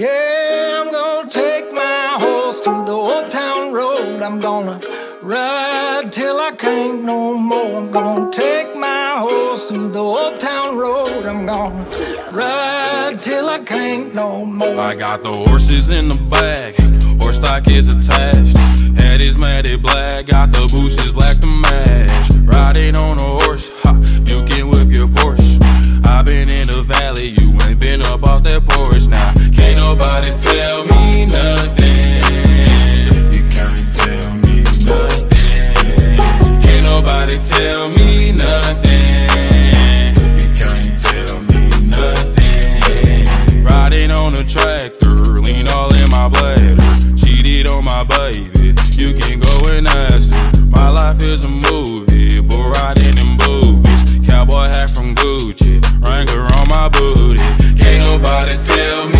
Yeah, I'm gonna take my horse to the old town road. I'm gonna ride till I can't no more. I'm gonna take my horse to the old town road. I'm gonna ride till I can't no more. I got the horses in the back, horse stock is attached. Head is matted black, got the bushes black to match. Riding on a nobody tell me nothing. You can't tell me nothing. Can't nobody tell me nothing. You can't tell me nothing. Riding on a tractor, lean all in my bladder. Cheated on my baby, you can go and ask her. My life is a movie, but riding in boobies. Cowboy hat from Gucci, Wrangler on my booty. Can't nobody tell me